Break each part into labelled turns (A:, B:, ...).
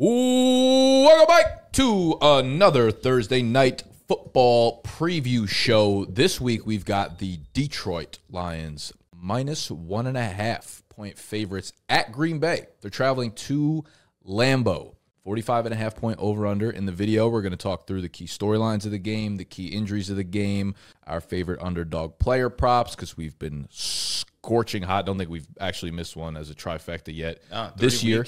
A: Welcome back to another Thursday night football preview show. This week we've got the Detroit Lions minus one and a half point favorites at Green Bay. They're traveling to Lambeau. 45 and a half point over under. In the video, we're going to talk through the key storylines of the game, the key injuries of the game, our favorite underdog player props because we've been scorching hot. Don't think we've actually missed one as a trifecta yet
B: three
A: this year.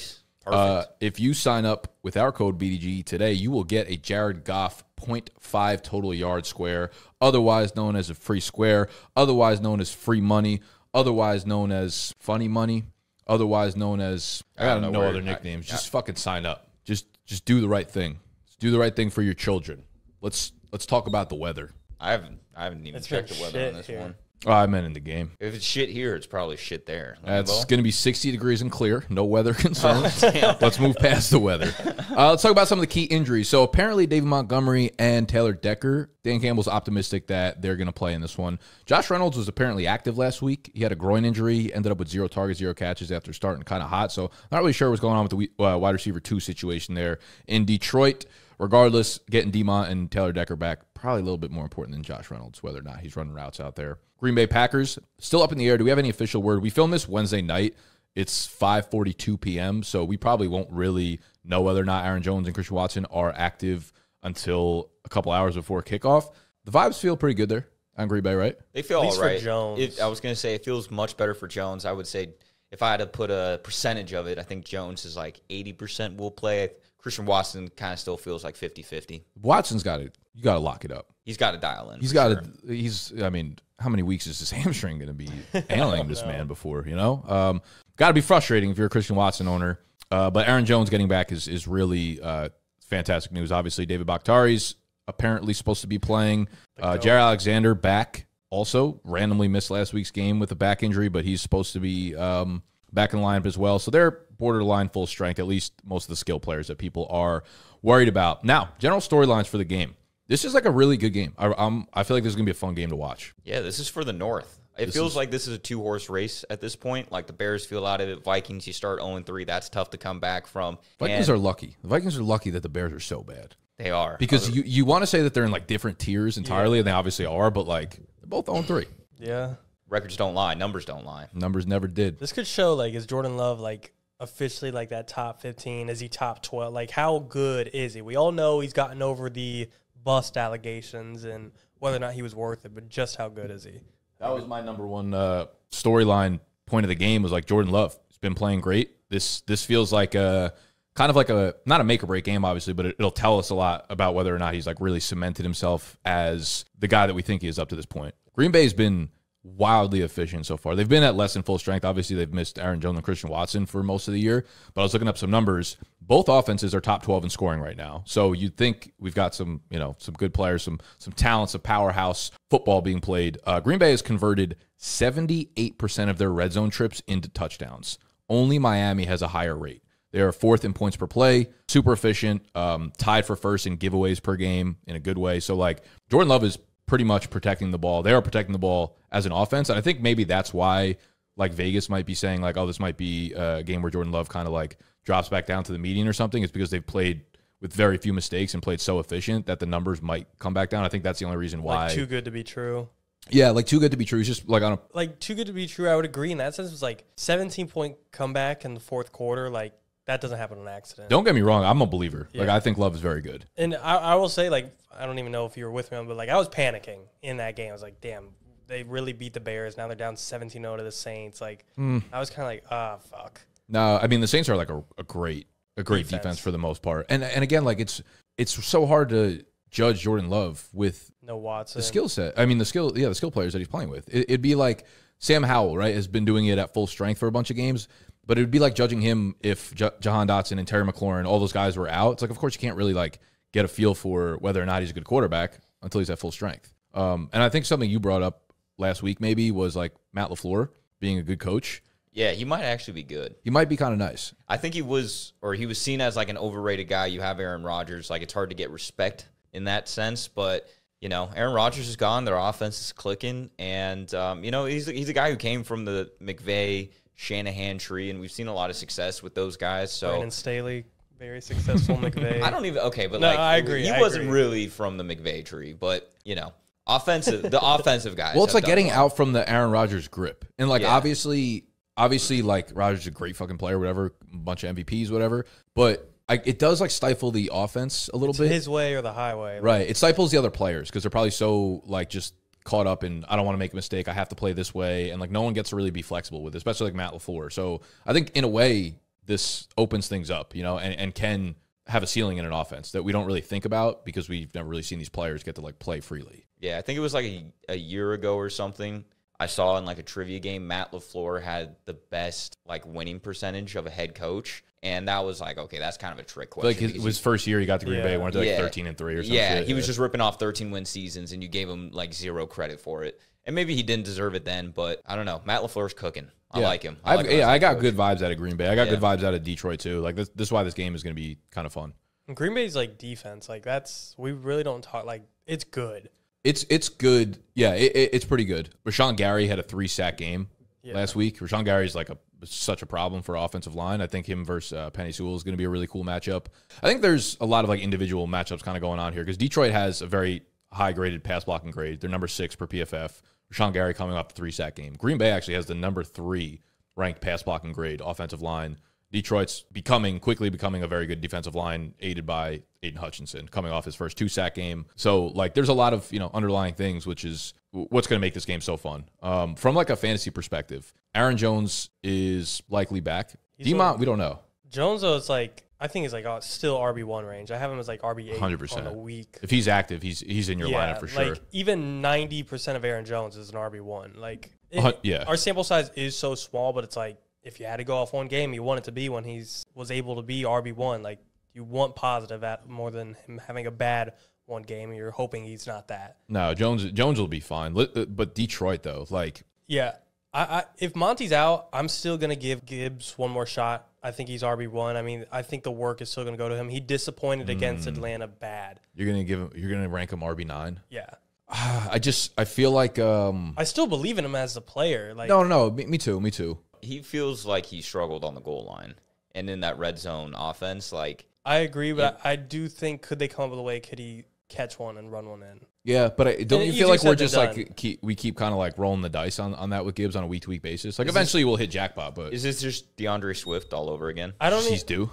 B: Weeks.
A: Uh, if you sign up with our code BDGE today, you will get a Jared Goff 0.5 total yard square, otherwise known as a free square, otherwise known as free money, otherwise known as funny money, otherwise known as I
B: I
A: got
B: don't know
A: no other nicknames.
B: I-
A: Just fucking sign up. Just just do the right thing. Just do the right thing for your children. Let's let's talk about the weather.
B: I haven't I haven't even
C: It's
B: checked the weather on this
C: here.
B: one.
A: Oh, I meant in the game.
B: If it's shit here, it's probably shit there.
A: Uh, It's going to be 60 degrees and clear. No weather concerns. let's move past the weather. Uh, let's talk about some of the key injuries. So apparently, David Montgomery and Taylor Decker. Dan Campbell's optimistic that they're going to play in this one. Josh Reynolds was apparently active last week. He had a groin injury. He ended up with zero targets, zero catches after starting kind of hot. So not really sure what's going on with the uh, wide receiver two situation there in Detroit. Regardless, getting Demont and Taylor Decker back probably a little bit more important than Josh Reynolds, whether or not he's running routes out there. Green Bay Packers still up in the air. Do we have any official word? We filmed this Wednesday night. It's 5:42 p.m., so we probably won't really know whether or not Aaron Jones and Christian Watson are active until a couple hours before kickoff. The vibes feel pretty good there on Green Bay, right?
B: They feel all
C: right. for. Jones.
B: It- I was gonna say it feels much better for Jones. I would say if I had to put a percentage of it, I think Jones is like eighty percent will play. Christian Watson kind of still feels like 50-50.
A: Watson's got it. You got to lock it up.
B: He's got to dial in.
A: He's got
B: sure.
A: to. He's. I mean, how many weeks is this hamstring going to be ailing this man before? You know, um, got to be frustrating if you're a Christian Watson owner. Uh, but Aaron Jones getting back is is really uh, fantastic news. Obviously, David Bakhtiari's apparently supposed to be playing. Uh, Jaire Alexander back also randomly missed last week's game with a back injury, but he's supposed to be um, back in the lineup as well. So they're borderline full strength, at least most of the skill players that people are worried about. Now, general storylines for the game. This is like a really good game. I, I'm, I feel like this is gonna be a fun game to watch.
B: Yeah, this is for the North. It feels like this is a two horse race at this point. Like the Bears feel out of it. Vikings, you start 0 3. That's tough to come back from.
A: Vikings
B: And
A: are lucky. The Vikings are lucky that the Bears are so bad
B: they are.
A: because you, you want to say that they're in like different tiers entirely, and they obviously are, but like they're both oh on three.
C: Yeah.
B: Records don't lie, numbers don't lie.
A: Numbers never did.
C: This could show like is Jordan Love like officially like that top 15? Is he top 12? Like how good is he? We all know he's gotten over the bust allegations and whether or not he was worth it, but just how good is he?
A: That was my number one uh, storyline point of the game was like Jordan Love. He's been playing great. This this feels like a kind of like a not a make or break game, obviously, but it, it'll tell us a lot about whether or not he's like really cemented himself as the guy that we think he is up to this point. Green Bay's been wildly efficient so far. They've been at less than full strength. Obviously, they've missed Aaron Jones and Christian Watson for most of the year. But I was looking up some numbers. Both offenses are top 12 in scoring right now. So you'd think we've got some, you know, some good players, some some talents, some powerhouse football being played. Uh, Green Bay has converted 78% of their red zone trips into touchdowns. Only Miami has a higher rate. They are fourth in points per play, super efficient, um, tied for first in giveaways per game in a good way. So like Jordan Love is pretty much protecting the ball. They are protecting the ball as an offense, and I think maybe that's why like Vegas might be saying like, oh, this might be a game where Jordan Love kind of like drops back down to the median or something. It's because they've played with very few mistakes and played so efficient that the numbers might come back down. I think that's the only reason why.
C: Like too good to be true.
A: yeah, like too good to be true. It's just like on a
C: Like too good to be true. I would agree in that sense. It was like 17 point comeback in the fourth quarter. Like that doesn't happen on accident.
A: Don't get me wrong, I'm a believer. Like I think Love is very good.
C: And I, I will say, like, I don't even know if you were with me on, but like, I was panicking in that game. I was like, damn, they really beat the Bears. Now they're down 17 0 to the Saints. Like,
A: Hmm.
C: I was kind of like, ah, fuck.
A: No, I mean the Saints are like a, a great a great defense.
C: Defense.
A: for the most part. And and again, like it's it's so hard to judge Jordan Love with
C: No Watson.
A: the skill set. I mean the skill yeah, the skill players that he's playing with. It, it'd be like Sam Howell, right, has been doing it at full strength for a bunch of games. But it would be like judging him if J- Jahan Dotson and Terry McLaurin, all those guys were out. It's like, of course, you can't really like get a feel for whether or not he's a good quarterback until he's at full strength. Um, and I think something you brought up last week maybe was like Matt Lafleur being a good coach.
B: Yeah, he might actually be good.
A: He might be kind of nice.
B: I think he was, or he was seen as like an overrated guy. You have Aaron Rodgers. Like it's hard to get respect in that sense, but you know, Aaron Rodgers is gone. Their offense is clicking, and um, you know, he's he's a guy who came from the McVay Shanahan tree, and we've seen a lot of success with those guys. So
C: Brandon Staley very successful McVay.
B: I don't even okay, but
C: No,
B: like
C: I agree,
B: He
C: I
B: wasn't
C: agree.
B: really from the McVay tree, but you know, offensive the offensive guys.
A: Well, it's like getting
B: well.
A: out from the Aaron Rodgers grip, and like
B: Yeah.
A: obviously, obviously, like Rodgers is a great fucking player, whatever, bunch of MVPs, whatever. But I, it does like stifle the offense a little
C: It's
A: bit,
C: his way or the highway. Like,
A: right? It stifles the other players because they're probably so like just caught up in I don't want to make a mistake, I have to play this way, and like no one gets to really be flexible with, it, especially like Matt Lafleur. So I think in a way this opens things up, you know, and, and can have a ceiling in an offense that we don't really think about because we've never really seen these players get to like play freely.
B: Yeah, I think it was like a, a year ago or something. I saw in like a trivia game, Matt Lafleur had the best like winning percentage of a head coach, and that was like, okay, that's kind of a trick question.
A: Like his, his first year, he got to Green
C: Yeah.
A: Bay, weren't they like
B: Yeah.
A: thirteen and three or something?
B: yeah, he was just ripping off 13 win seasons, and you gave him like zero credit for it. And maybe he didn't deserve it then, but I don't know. Matt Lafleur's cooking. I like him. I
A: I
B: like him
A: yeah,
B: a
A: I got
B: coach.
A: good vibes out of Green Bay. I got
B: Yeah.
A: good vibes out of Detroit too. Like this, this is why this game is going to be kind of fun.
C: Green Bay's like defense. Like that's we really don't talk. Like it's good.
A: It's it's good. Yeah, it, it, it's pretty good. Rashan Gary had a three sack game
C: Yeah.
A: last week. Rashan Gary's like a such a problem for offensive line. I think him versus uh, Penei Sewell is going to be a really cool matchup. I think there's a lot of like individual matchups kind of going on here because Detroit has a very high graded pass blocking grade. They're number six per PFF. Rashan Gary coming off the three sack game. Green Bay actually has the number three ranked pass blocking grade offensive line. Detroit's becoming quickly becoming a very good defensive line, aided by Aidan Hutchinson coming off his first two sack game. So like, there's a lot of you know underlying things, which is what's going to make this game so fun. Um, from like a fantasy perspective, Aaron Jones is likely back.
C: He's
A: Demont,
C: on-
A: we don't know.
C: Jones though, it's like I think it's like uh, still RB one range. I have him as like RB eight
A: 100%.
C: on the week.
A: If he's active, he's he's in your lineup for sure.
C: Like even ninety percent of Aaron Jones is an RB one. Like it-
A: Uh, yeah.
C: our sample size is so small, but it's like if you had to go off one game, you want it to be when he's was able to be RB one. Like you want positive at more than him having a bad one game. You're hoping he's not that.
A: no, Jones Jones will be fine. Uh, But Detroit though, like
C: Yeah. I, I if Monty's out, I'm still gonna give Gibbs one more shot. I think he's RB one. I mean, I think the work is still gonna go to him. He disappointed against
A: Mm.
C: Atlanta bad.
A: you're gonna give him, you're gonna rank him RB nine.
C: Yeah.
A: I just I feel like um
C: I still believe in him as a player. Like
A: no no no me, me too me too.
B: He feels like he struggled on the goal line, and in that red zone offense, like
C: I agree, but I, I do think could they come up with a way could he catch one and run one in?
A: Yeah, but I, don't
C: And
A: you feel like we're just
C: done.
A: like keep, we keep kind of like rolling the dice on, on that with Gibbs on a week to week basis? Like eventually we'll hit jackpot, but
B: is this just D'Andre Swift all over again?
C: I don't.
A: he's due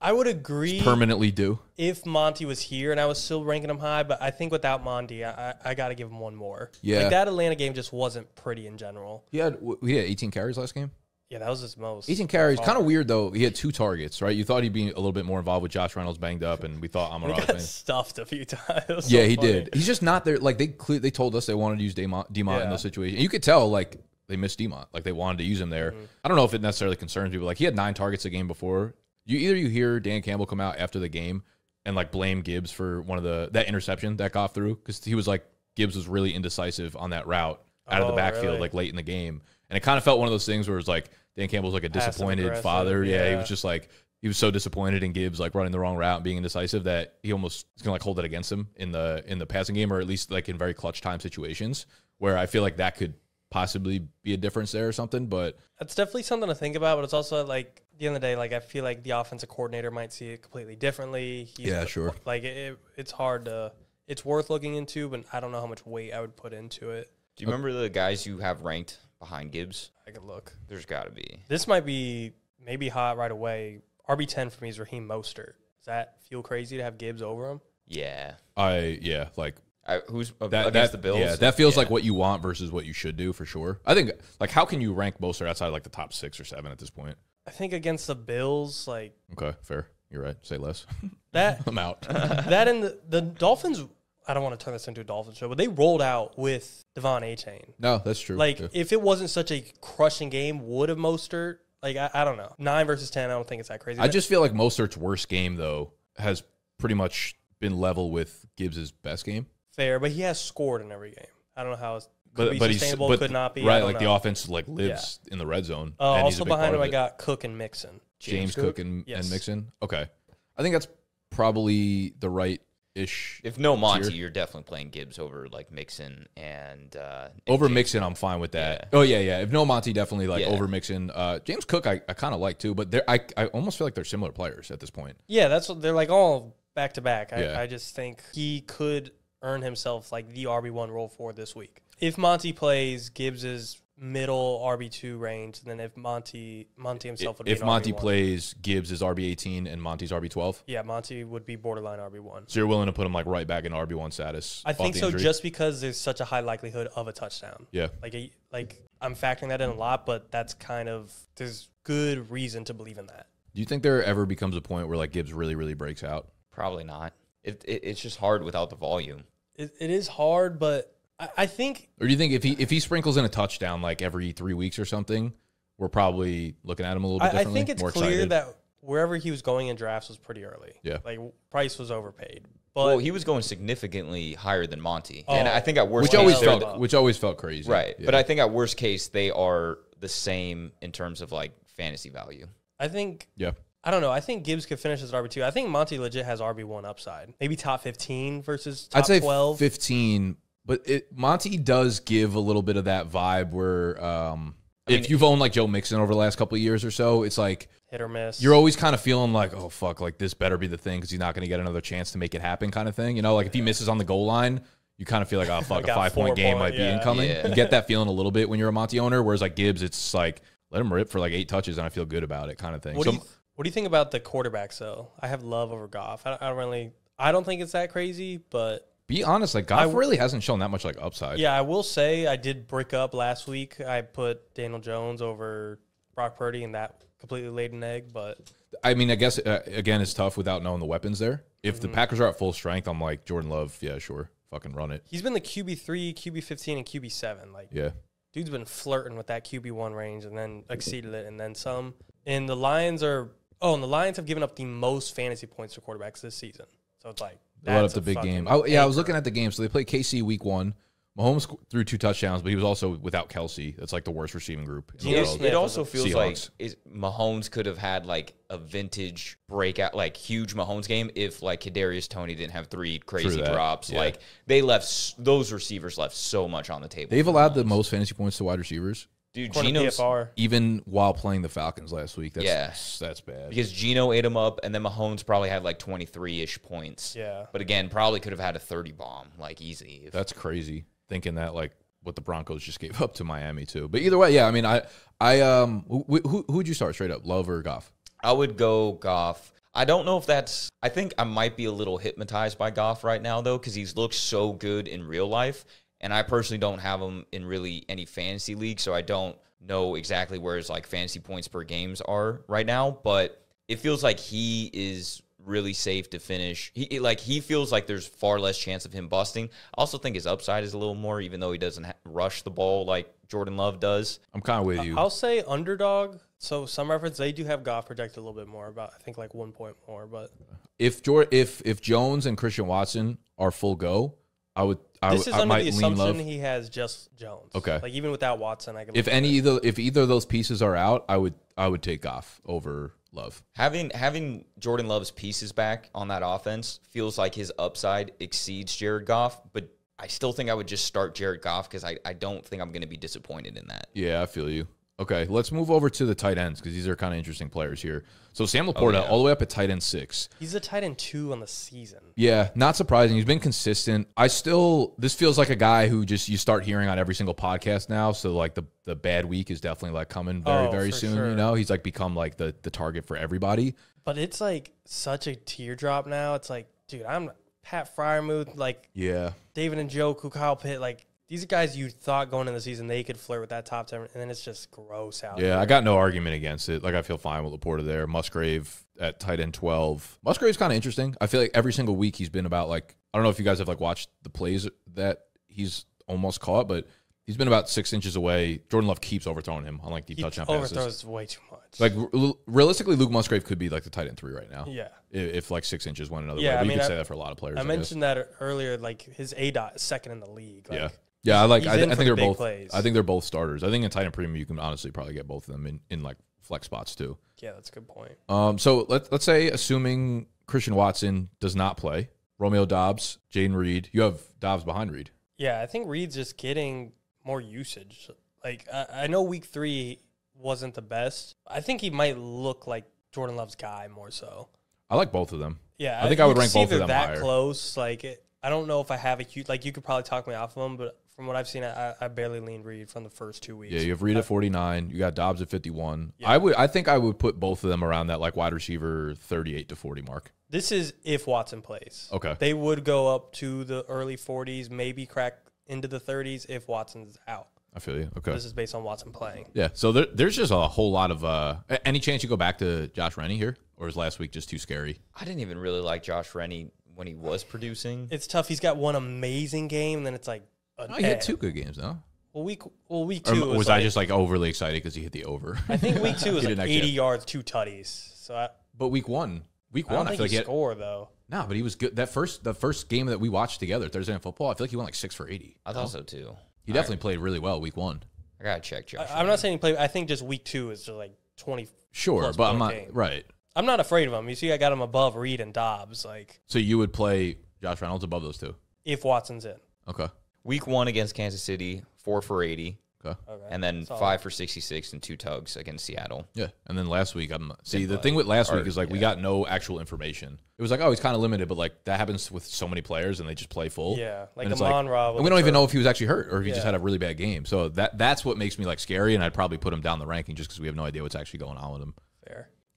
C: I would agree
A: permanently due.
C: if Monty was here and I was still ranking him high, but I think without Monty, I, I, I got to give him one more.
A: Yeah.
C: like that Atlanta game just wasn't pretty in general.
A: He had we had 18 carries last game.
C: Yeah, that was his most.
A: 18 carries, kind of weird though. He had two targets, right? You thought he'd be a little bit more involved with Josh Reynolds banged up, and we thought Amon
C: He
A: Ra was
C: got stuffed a few times.
A: Yeah,
C: so
A: he
C: funny.
A: did. He's just not there. Like they cle they told us they wanted to use Demont, Demont in
C: Yeah.
A: those situations. You could tell like they missed Demont. Like they wanted to use him there.
C: Mm-hmm.
A: I don't know if it necessarily concerns people. Like he had nine targets a game before. You either you hear Dan Campbell come out after the game and like blame Gibbs for one of the that interception that got through because he was like Gibbs was really indecisive on that route out of the
C: Oh,
A: backfield
C: really?
A: like late in the game, and it kind of felt one of those things where it was like Dan Campbell's like a disappointed father. Yeah, he was just like he was so disappointed in Gibbs like running the wrong route and being indecisive that he almost is gonna like hold it against him in the in the passing game or at least like in very clutch time situations where I feel like that could possibly be a difference there or something. But
C: That's definitely something to think about, but it's also like the end of the day, like I feel like the offensive coordinator might see it completely differently. He's
A: Yeah, sure.
C: Like it, it's hard to, it's worth looking into, but I don't know how much weight I would put into it.
B: Do you remember the guys you have ranked behind Gibbs?
C: I could look.
B: There's got to be.
C: This might be maybe hot right away. RB ten for me is Raheem Mostert. Does that feel crazy to have Gibbs over him?
B: Yeah.
A: I yeah like
B: I, who's
A: that
B: against
A: that
B: the Bills?
A: yeah that feels
B: Yeah.
A: like what you want versus what you should do for sure. I think like how can you rank Mostert outside like the top six or seven at this point?
C: I think against the Bills, like
A: Okay, fair. You're right. Say less.
C: that,
A: I'm out.
C: that and the, the Dolphins. I don't want to turn this into a Dolphins show, but they rolled out with De'Von Achane.
A: no, that's true.
C: Like,
A: Yeah.
C: if it wasn't such a crushing game, would have Mostert? Like, I, I don't know. Nine versus ten, I don't think it's that crazy.
A: I just feel like Mostert's worst game though has pretty much been level with Gibbs's best game.
C: fair, but he has scored in every game. I don't know how it's could
A: But but he's
C: sustainable,
A: but,
C: could not be.
A: Right. Like the offense like lives in the red zone.
C: Uh,
A: and
C: also behind him, I got Cook and Mixon.
A: James, Cook, and,
C: Yes.
A: and Mixon. Okay, I think that's probably the right ish.
B: If no Monty,
A: Tier.
B: you're definitely playing Gibbs over like Mixon and uh, and
A: Over
B: James.
A: Mixon, I'm fine with that. Oh yeah, yeah. If no Monty, definitely like
B: Yeah.
A: over Mixon. Uh, James Cook, I, I kind of like too, but they're I, I almost feel like they're similar players at this point.
C: Yeah, that's what they're like all back to back. I
A: Yeah.
C: I just think he could earn himself like the RB one role for this week. If Monty plays, Gibbs is middle RB two range, then if Monty Monty himself would be
A: If
C: an
A: Monty
C: RB1.
A: plays, Gibbs is RB 18 and Monty's RB 12.
C: yeah, Monty would be borderline RB one.
A: So you're willing to put him like right back in RB 1 status?
C: I think so,
A: injury?
C: just because there's such a high likelihood of a touchdown.
A: yeah.
C: Like a, like I'm factoring that in a lot, but that's kind of there's good reason to believe in that.
A: Do you think there ever becomes a point where like Gibbs really really breaks out?
B: Probably not. It, it it's just hard without the volume.
C: It, it is hard, but I, I think
A: Or do you think if he if he sprinkles in a touchdown like every three weeks or something, we're probably looking at him a little bit
C: I, I
A: differently?
C: think it's
A: more
C: clear
A: excited?
C: that wherever he was going in drafts was pretty early.
A: Yeah.
C: like price was overpaid, but
B: well, he was going significantly higher than Monty, oh. and
C: Oh.
B: I think at worst
A: which
B: case,
A: always felt
B: the-
A: which always felt crazy,
B: right.
A: Yeah.
B: But I think at worst case they are the same in terms of like fantasy value.
C: I think
A: yeah,
C: I don't know. I think Gibbs could finish as RB two. I think Monty legit has RB one upside. Maybe top fifteen versus top
A: I'd say
C: twelve.
A: 15, but it, Monty does give a little bit of that vibe where um, if
B: mean,
A: you've owned like Joe Mixon over the last couple of years or so, it's like
C: hit or miss.
A: you're always kind of feeling like, oh fuck, like this better be the thing because he's not going to get another chance to make it happen, kind of thing. You know, like if he misses on the goal line, you kind of feel like, oh fuck, a five point game
C: point,
A: might be incoming.
B: Yeah.
A: You get that feeling a little bit when you're a Monty owner, whereas like Gibbs, it's like let him rip for like eight touches and I feel good about it, kind of thing.
C: What
A: so
C: do you What do you think about the quarterbacks though? I have love over Goff. I don't, I don't really. I don't think it's that crazy, but
A: be honest, like Goff really hasn't shown that much like upside.
C: yeah, I will say I did brick up last week. I put Daniel Jones over Brock Purdy, and that completely laid an egg. But
A: I mean, I guess uh, again, it's tough without knowing the weapons there. If
C: Mm-hmm.
A: the Packers are at full strength, I'm like Jordan Love. Yeah, sure, fucking run it.
C: he's been the QB three, QB fifteen, and QB seven. Like
A: Yeah,
C: dude's been flirting with that QB one range, and then exceeded it, and then some. And the Lions are oh, and the Lions have given up the most fantasy points to quarterbacks this season. So it's like
A: they let up the big game. Oh, yeah, I was looking at the game. So they played KC week one. Mahomes threw two touchdowns, but he was also without Kelce. That's like the worst receiving group. in the world.
B: It also feels like
A: Seahawks.
B: is, Mahomes could have had like a vintage breakout, like huge Mahomes game if like Kadarius Toney didn't have three crazy drops.
A: yeah.
B: Like they left those receivers left so much on the table.
A: They've allowed the most fantasy points to wide receivers,
B: dude.
C: According to
B: Geno's
C: PFR.
A: even while playing the Falcons last week. That's,
B: Yeah.
A: that's bad.
B: because Geno ate him up, and then Mahomes probably had like twenty three ish points.
C: Yeah.
B: but again, probably could have had a thirty bomb like easy. If,
A: That's crazy. Thinking that like what the Broncos just gave up to Miami too. But either way, yeah. I mean, I, I, um, who, who, who'd you start straight up, Love or Goff?
B: I would go Goff. I don't know if that's. I think I might be a little hypnotized by Goff right now though, because he's looked so good in real life, and I personally don't have him in really any fantasy league, so I don't know exactly where his like fantasy points per games are right now. But it feels like he is really safe to finish. He like he feels like there's far less chance of him busting. I also think his upside is a little more, even though he doesn't ha- rush the ball like Jordan Love does.
A: I'm kind of with you.
C: I'll say underdog. So some reference they do have Goff projected a little bit more, about I think like one point more. But
A: if Jor- if if Jones and Christian Watson are full go, I would I,
C: this is
A: I
C: under
A: might
C: the assumption
A: Love.
C: he has just Jones.
A: Okay.
C: like even without Watson, I can.
A: If any either if either of those pieces are out, I would I would take Goff over Love.
B: Having having Jordan Love's pieces back on that offense feels like his upside exceeds Jared Goff, but I still think I would just start Jared Goff because I, I don't think I'm going to be disappointed in that.
A: Yeah, I feel you. Okay, let's move over to the tight ends because these are kind of interesting players here. So Sam oh, Laporta
B: yeah.
A: all the way up at tight end six.
C: he's a tight end two on the season.
A: Yeah, not surprising. He's been consistent. I still this feels like a guy who just you start hearing on every single podcast now. So like the the bad week is definitely like coming very
C: Oh,
A: very soon.
C: sure.
A: You know, he's like become like the the target for everybody.
C: But it's like such a teardrop now. It's like, dude, I'm Pat Freiermuth, like
A: Yeah,
C: David and Joe, Kyle Pitt, like these are guys you thought going into the season they could flirt with that top ten, and then it's just gross out.
A: yeah. I got no argument against it. Like I feel fine with Laporta there. Musgrave at tight end twelve. Musgrave's kind of interesting. I feel like every single week he's been about like I don't know if you guys have like watched the plays that he's almost caught, but he's been about six inches away. Jordan Love keeps overthrowing him on like deep
C: he
A: touchdown passes.
C: overthrows way too much.
A: Like re- realistically, Luke Musgrave could be like the tight end three right now.
C: yeah.
A: If, if like six inches went another
C: Yeah,
A: way,
C: I
A: but you
C: mean,
A: could
C: I-
A: say that for a lot of players.
C: I
A: I, guess.
C: mentioned that earlier. Like his aDOT is second in the league. Like,
A: yeah, yeah. I like. I,
C: in
A: I think they're both.
C: plays.
A: I think they're both starters. I think in tight end premium, you can honestly probably get both of them in, in like flex spots too.
C: yeah, that's a good point.
A: Um, so let's let's say assuming Christian Watson does not play, Romeo Doubs, Jayden Reed. You have Doubs behind Reed.
C: Yeah, I think Reed's just getting more usage. Like I, I know week three wasn't the best. I think he might look like Jordan Love's guy more so.
A: I like both of them.
C: Yeah,
A: I think I would rank both of them
C: that
A: higher.
C: close. Like it, I don't know if I have a huge like you could probably talk me off of them, but from what I've seen, I, I barely leaned Reed from the first two weeks.
A: Yeah, you have Reed at 49. You got Doubs at 51.
C: Yeah.
A: I would I think I would put both of them around that like wide receiver 38 to 40 mark.
C: This is if Watson plays.
A: Okay.
C: They would go up to the early 40s, maybe crack into the 30s if Watson's out.
A: I feel you. Okay.
C: This is based on Watson playing.
A: Yeah. So there, there's just a whole lot of uh any chance you go back to Josh Rennie here or is last week just too scary?
B: I didn't even really like Josh Rennie when he was producing.
C: It's tough. He's got one amazing game, and then it's like an
A: Oh, he had two good games, though.
C: Well, week well week
A: Or
C: two
A: was,
C: was,
A: I
C: like-
A: just like overly excited because he hit the over?
C: I think week two was
A: He
C: like
A: didn't actually
C: 80
A: have-
C: yards, two tutties. So I,
A: but week one, week
C: I don't
A: one, I,
C: think
A: feel like
C: he
A: he had,
C: scored though.
A: no, but he was good. That first the first game that we watched together Thursday Night Football, I feel like he went like six for 80.
B: I thought so too.
A: He definitely played really well week one.
B: I gotta check Josh.
C: I, I'm not saying he played. I think just week two is just like 20.
A: Sure,
C: Plus
A: but I'm not
C: point game.
A: right.
C: I'm not afraid of him. You see, I got him above Reed and Doubs. Like
A: So you would play Josh Reynolds above those two?
C: if Watson's in.
A: Okay.
B: Week one against Kansas City, four for eighty,
A: Okay.
C: Okay.
B: and then
C: Solid.
B: five for sixty-six and two tugs against Seattle.
A: Yeah, and then last week I'm see the
B: play.
A: thing with last
B: Or-
A: week is like we
B: yeah.
A: got no actual information. It was like oh he's kind of limited, but like that happens with so many players and they just play full.
C: Yeah, like
A: And it's
C: Amon Ra.
A: and we don't even know if he was actually hurt or if he just
C: Yeah.
A: had a really bad game. So that that's what makes me like scary, and I'd probably put him down the ranking just because we have no idea what's actually going on with him.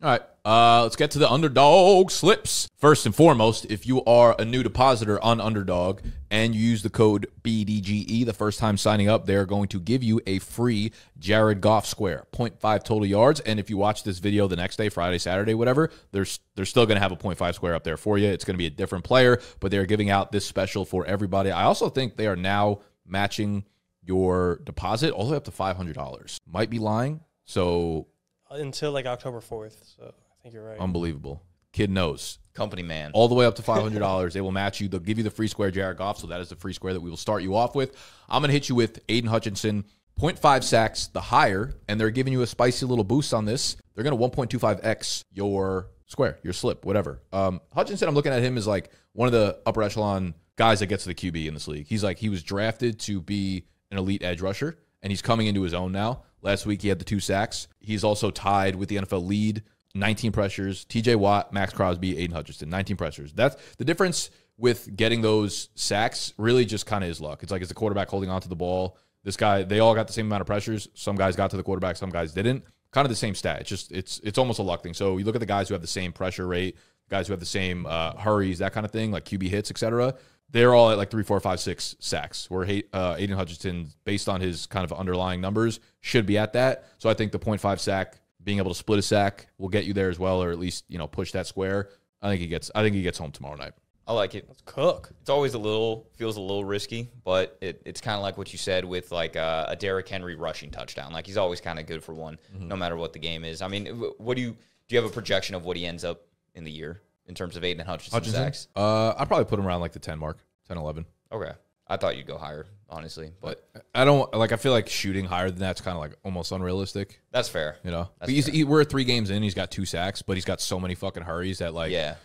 A: All right, uh, let's get to the underdog slips. First and foremost, if you are a new depositor on Underdog and you use the code BDGE the first time signing up, they're going to give you a free Jared Goff square, 0.5 total yards. And if you watch this video the next day, Friday, Saturday, whatever, there's they're still going to have a 0.5 square up there for you. It's going to be a different player, but they're giving out this special for everybody. I also think they are now matching your deposit all the way up to $500. Might be lying. So
C: Until like October 4th. So I think you're right.
A: unbelievable. Kid knows.
B: Company man.
A: all the way up to five hundred dollars. they will match you. They'll give you the free square Jared Goff. So that is the free square that we will start you off with. I'm gonna hit you with Aidan Hutchinson. 0.5 sacks, the higher, and they're giving you a spicy little boost on this. They're gonna 1.25x your square, your slip, whatever. Um, Hutchinson, I'm looking at him as like one of the upper echelon guys that gets to the QB in this league. He's like he was drafted to be an elite edge rusher, and he's coming into his own now. Last week he had the two sacks. He's also tied with the NFL lead 19 pressures. TJ Watt, Maxx Crosby, Aidan Hutchinson, 19 pressures. That's the difference with getting those sacks. Really, just kind of is luck. It's like it's the quarterback holding onto the ball. This guy, they all got the same amount of pressures. Some guys got to the quarterback, some guys didn't. Kind of the same stat. It's just it's it's almost a luck thing. So you look at the guys who have the same pressure rate, guys who have the same uh, hurries, that kind of thing, like QB hits, etc. They're all at like three, four, five, six sacks. Where Hay- uh, Aidan Hutchinson, based on his kind of underlying numbers, should be at that. So I think the 0.5 sack being able to split a sack will get you there as well, or at least you know push that square. I think he gets. I think he gets home tomorrow night.
B: I like it.
C: Let's cook.
B: It's always a little feels a little risky, but it, it's kind of like what you said with like uh, a Derrick Henry rushing touchdown. Like he's always kind of good for one,
A: Mm-hmm.
B: no matter what the game is. I mean, what do you do? You have a projection of what he ends up in the year in terms of Aidan Hutchinson,
A: Hutchinson,
B: sacks?
A: uh, I'd probably put him around like the 10 mark, 10, 11.
B: Okay, I thought you'd go higher, honestly, but
A: I don't like. I feel like shooting higher than that's kind of like almost unrealistic.
B: that's fair.
A: You know, but he's,
B: fair.
A: he, we're three games in. He's got two sacks, but he's got so many fucking hurries that like,
B: Yeah,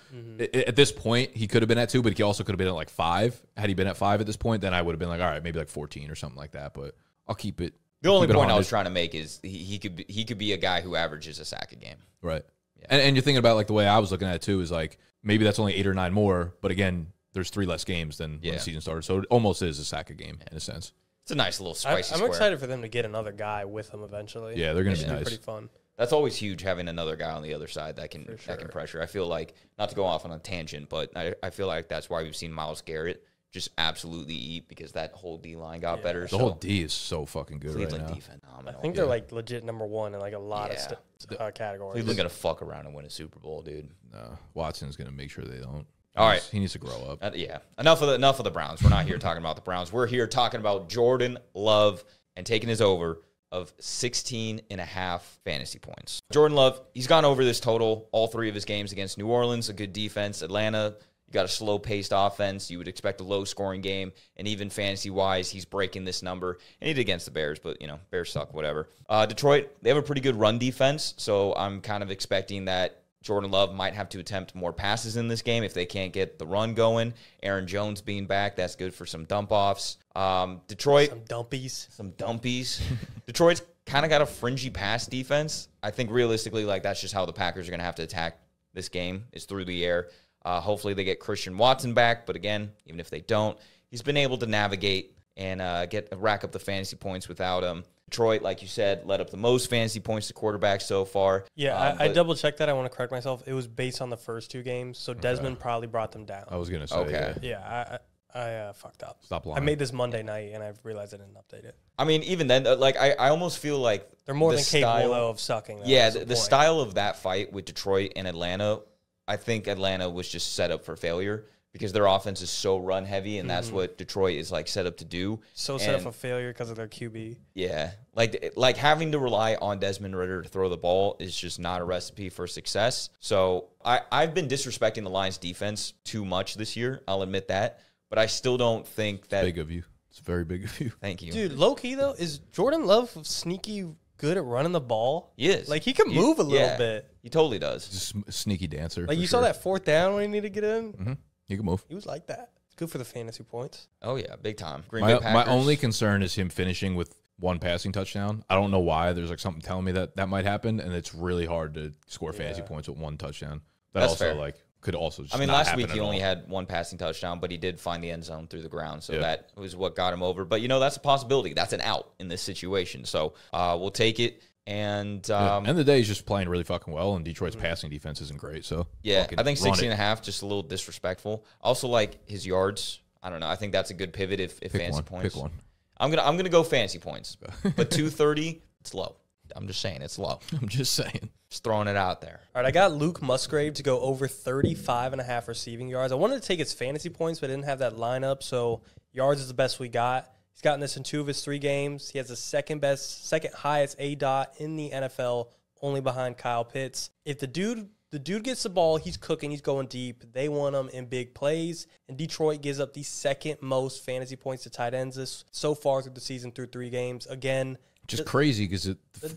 A: i- i- At this point, he could have been at two, but he also could have been at like five. Had he been at five at this point, then I would have been like, all right, maybe like fourteen or something like that. But I'll keep it.
B: the only
A: keep it
B: point I was trying to make is he, he could be, he could be a guy who averages a sack a game.
A: Right. And, and you're thinking about like the way I was looking at it too is like maybe that's only eight or nine more, but again, there's three less games than when
B: Yeah.
A: the season started, so it almost is a sack a game in a sense.
B: It's a nice little
C: I,
B: spicy
C: I'm
B: square.
C: excited for them to get another guy with them eventually.
A: Yeah, they're gonna
C: It
A: be
C: should
A: nice.
C: pretty fun.
B: That's always huge having another guy on the other side that can
C: For
B: that can pressure. I feel like not to go off on a tangent, but I, I feel like that's why we've seen Myles Garrett just absolutely eat because that whole D line got better.
A: The
B: so
A: whole D is so fucking good
B: Cleveland
A: right now.
B: defense,
C: I think they're like legit number one in like a lot
B: Yeah.
C: of st- uh, categories.
B: Cleveland gonna fuck around and win a Super Bowl, dude.
A: No, Watson's gonna make sure they don't.
B: All
A: He's-
B: right.
A: he needs to grow up.
B: Uh, yeah, enough of the enough of the Browns. We're not here talking about the Browns. We're here talking about Jordan Love and taking his over of 16 and a half fantasy points. Jordan Love, he's gone over this total all three of his games against New Orleans, a good defense, Atlanta, you got a slow paced offense. You would expect a low scoring game. And even fantasy wise, he's breaking this number. And he did against the Bears, but, you know, Bears suck, whatever. Uh, Detroit, they have a pretty good run defense. So I'm kind of expecting that Jordan Love might have to attempt more passes in this game if they can't get the run going. Aaron Jones being back, that's good for some dump offs. Um, Detroit,
C: Some dumpies.
B: some dumpies. Detroit's kind of got a fringy pass defense. I think realistically, like that's just how the Packers are going to have to attack this game is through the air. Uh, hopefully, they get Christian Watson back, but again, even if they don't, he's been able to navigate and uh, get rack up the fantasy points without him. Detroit, like you said, led up the most fantasy points to quarterbacks so far.
C: Yeah,
B: Um,
C: I, I double checked that. I want to correct myself. It was based on the first two games, so Desmond probably brought them down.
A: I was gonna say.
B: Okay.
A: yeah.
C: Yeah, I I, I uh, fucked up.
A: Stop lying.
C: I made this Monday night, and I realized I didn't update it.
B: I mean, even then, uh, like I, I almost feel like
C: They're more
B: the
C: than capable
B: style-
C: though, of sucking. though,
B: Yeah, the, the style of that fight with Detroit and Atlanta, I think Atlanta was just set up for failure because their offense is so run heavy, and that's mm-hmm. what Detroit is like set up to do.
C: so set up for failure because of their QB.
B: Yeah, like like having to rely on Desmond Ridder to throw the ball is just not a recipe for success. So I I've been disrespecting the Lions defense too much this year. I'll admit that, but I still don't think that.
A: Big of you. It's very big of you.
B: Thank you,
C: Dude, low key though, is Jordan Love sneaky good at running the ball?
B: He is
C: Like he can move a little
B: yeah,
C: bit.
B: He totally does.
A: Just a sneaky dancer.
C: Like
A: for
C: you saw
A: sure.
C: that fourth down when he needed to get in.
A: hmm He can move.
C: He was like that. It's good for the fantasy points.
B: Oh yeah, big time. Green
A: My,
B: Bay
A: my
B: Packers.
A: only concern is him finishing with one passing touchdown. I don't know why. There's like something telling me that that might happen, and it's really hard to score fantasy
C: Yeah.
A: points with one touchdown. That
B: That's
A: also
B: fair.
A: like could also. Just
B: I mean, last week he only
A: all.
B: had one passing touchdown, but he did find the end zone through the ground, so
A: Yeah.
B: that was what got him over. But you know, that's a possibility. That's an out in this situation. So uh, we'll take it. And
A: Yeah.
B: um,
A: End of the day, he's just playing really fucking well, and Detroit's passing defense isn't great. So
B: yeah, I think
A: run
B: 16
A: it.
B: and a half, just a little disrespectful. Also, like his yards. I don't know. I think that's a good pivot if, if
A: Pick
B: fantasy
A: one.
B: points.
A: Pick one.
B: I'm gonna I'm gonna go fancy points, but 230, it's low. I'm just saying it's low.
A: I'm just saying.
B: Just throwing it out there.
C: All right, I got Luke Musgrave to go over 35 and a half receiving yards. I wanted to take his fantasy points, but I didn't have that lineup, so yards is the best we got. He's gotten this in two of his three games. He has the second best, second highest aDOT in the NFL, only behind Kyle Pitts. If the dude the dude gets the ball, he's cooking, he's going deep. They want him in big plays, and Detroit gives up the second most fantasy points to tight ends this so far through the season through three games. Again,
A: Just crazy because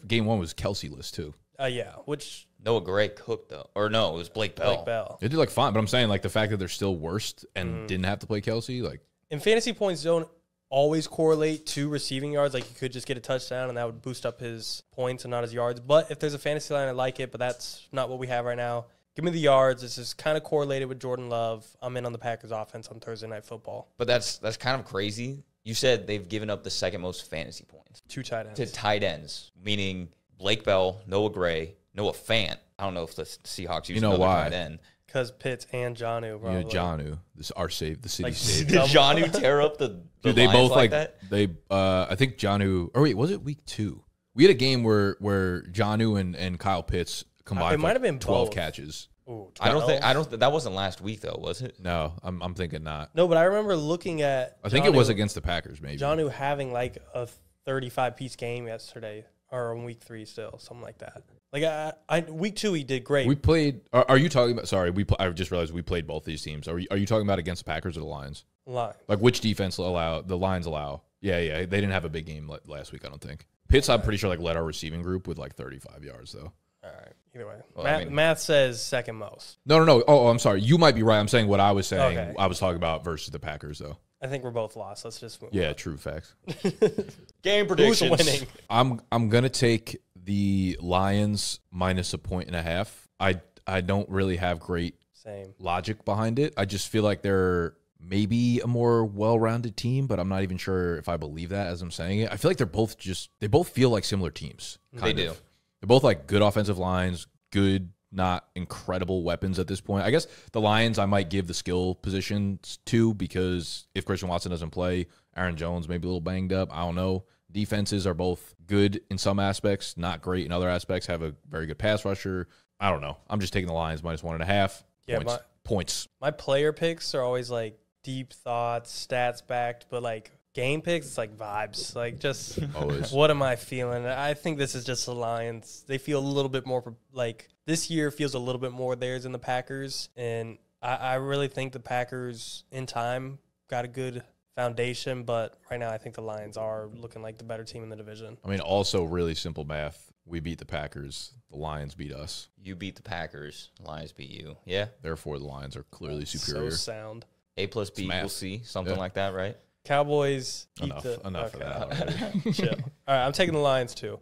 A: game one was Kelce list too.
C: uh, yeah, which
B: Noah Gray cooked though, or no, it was Blake Bell.
C: Blake Bell.
A: They did like fine, but I'm saying like the fact that they're still worst and
C: Mm-hmm.
A: didn't have to play Kelce, like
C: and fantasy points don't always correlate to receiving yards. Like you could just get a touchdown and that would boost up his points and not his yards. But if there's a fantasy line, I like it, but that's not what we have right now. Give me the yards. This is kind of correlated with Jordan Love. I'm in on the Packers offense on Thursday night football.
B: But that's that's kind of crazy. You said they've given up the second most fantasy points
C: Two tight ends.
B: to tight ends, meaning Blake Bell, Noah Gray, Noah Fant. I don't know if the Seahawks use You
A: know
B: another
A: why.
B: tight end.
C: Because Pitts and Jonnu.
A: you know,
C: Probably.
A: Jonnu, this our save, the city
C: Like,
A: save.
B: Did Jonnu tear up the, the
A: Dude, they
B: Lions
A: both like,
B: that?
A: they. uh I think Jonnu. Or wait, was it week two? We had a game where where Jonnu and and Kyle Pitts combined.
C: It
A: for
C: might
A: like
C: have been
A: twelve
C: both.
A: catches.
C: Ooh,
B: I don't think I don't. th- That wasn't last week though, was it?
A: No, I'm I'm thinking not.
C: No, but I remember looking at.
A: I think it was
C: Jonnu-
A: against the Packers, maybe.
C: Jonnu having like a 35 piece game yesterday or in week three still, something like that. Like I, I week two he did great.
A: We played. Are, are you talking about? Sorry, we. Pl- I just realized we played both these teams. Are you, are you talking about against the Packers or the Lions?
C: line.
A: Like which defense allow the Lions allow? Yeah, yeah. They didn't have a big game last week. I don't think. Pitts, I'm pretty sure like led our receiving group with like 35 yards though.
C: All right. Either way,
B: Well, I
C: math,
B: mean-
C: math says second most.
A: No, no, no. Oh, oh, I'm sorry. You might be right. I'm saying what I was saying.
C: Okay.
A: I was talking about versus the Packers though.
C: I think we're both lost. Let's just move.
A: Yeah, true facts.
B: Game
C: Who's winning?
A: I'm I'm gonna take the Lions minus a point and a half. I I don't really have great
C: Same.
A: logic behind it. I just feel like they're maybe a more well-rounded team, but I'm not even sure if I believe that as I'm saying it. I feel like they're both just they both feel like similar teams.
B: They
A: kind
B: do.
A: They're both like good offensive lines, good not incredible weapons at this point. I guess the Lions I might give the skill positions to because if Christian Watson doesn't play, Aaron Jones maybe a little banged up. I don't know. Defenses are both good in some aspects, not great in other aspects. Have a very good pass rusher. I don't know. I'm just taking the Lions minus one and a half
C: Yeah,
A: points.
C: my-
A: points.
C: My player picks are always like deep thoughts, stats backed, but like game picks, it's like vibes. Like just
A: Always.
C: what am I feeling? I think this is just the Lions. They feel a little bit more like this year feels a little bit more theirs than the Packers, and I, I really think the Packers in time got a good foundation. But right now, I think the Lions are looking like the better team in the division.
A: I mean, also really simple math. we beat the Packers. The Lions beat us.
B: You beat the Packers. Lions beat you. Yeah.
A: Therefore, the Lions are clearly superior.
C: So sound.
B: A plus B
A: It's
B: equals C. Something
A: Yeah.
B: like that, right?
C: Cowboys
A: Enough-
C: the
A: enough of that.
C: Chill. All right, I'm taking the Lions too.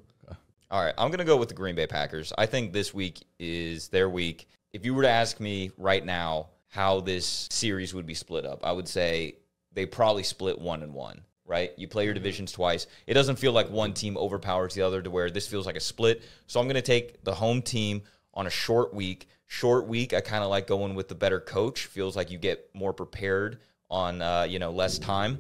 B: All right, I'm going to go with the Green Bay Packers. I think this week is their week. If you were to ask me right now how this series would be split up, I would say they probably split one and one, right? You play your mm-hmm. divisions twice. It doesn't feel like one team overpowers the other to where this feels like a split. So I'm going to take the home team on a short week. Short week, I kind of like going with the better coach. Feels like you get more prepared on, uh, you know, less time.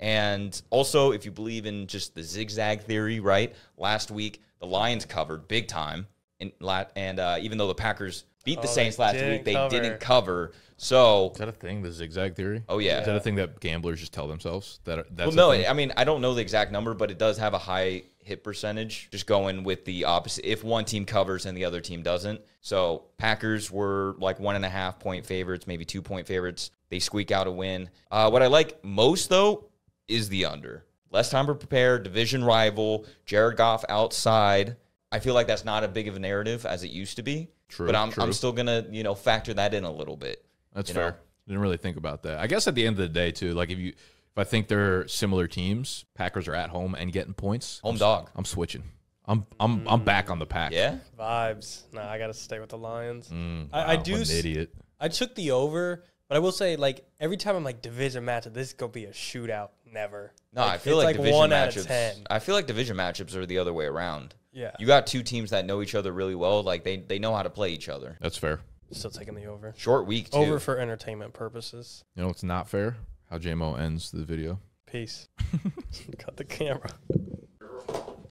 B: And also, if you believe in just the zigzag theory, right? Last week, the Lions covered big time. And, la- and uh, even though the Packers beat the
C: Oh,
B: Saints last week, they
C: cover.
B: didn't cover. So,
A: Is that a thing? The zigzag theory?
B: oh, yeah.
A: Is that a thing that gamblers just tell themselves? That that's
B: well, no,
A: thing?
B: I mean, I don't know the exact number, but it does have a high hit percentage, just going with the opposite. If one team covers and the other team doesn't. So, Packers were like one and a half point favorites, maybe two point favorites. They squeak out a win. Uh, what I like most, though, is the under. Less time to prepare, division rival, Jared Goff outside. I feel like that's not a big of a narrative as it used to be.
A: True,
B: But I'm,
A: true.
B: I'm still going to, you know, factor that in a little bit.
A: That's fair.
B: know?
A: Didn't really think about that. I guess at the end of the day, too, like if you I think they're similar teams, Packers are at home and getting points.
B: Home
A: I'm,
B: dog.
A: I'm switching. I'm I'm I'm back on the pack.
B: Yeah?
C: Vibes. Nah, I gotta stay with the Lions.
A: Mm,
C: I- I do
A: what
C: s-
A: an idiot.
C: I took the over, but I will say, like every time I'm like division matchup, this is gonna be a shootout. Never.
B: No,
C: Like,
B: I feel
C: it's
B: like, division
C: one out of
B: matchups.
C: ten.
B: I feel like division matchups are the other way around.
C: Yeah,
B: You got two teams that know each other really well. Like they they know how to play each other.
A: That's fair.
C: still taking the over.
B: Short week too.
C: Over for entertainment purposes.
A: You know what's not fair? how JMO ends the video.
C: Peace. Cut the camera.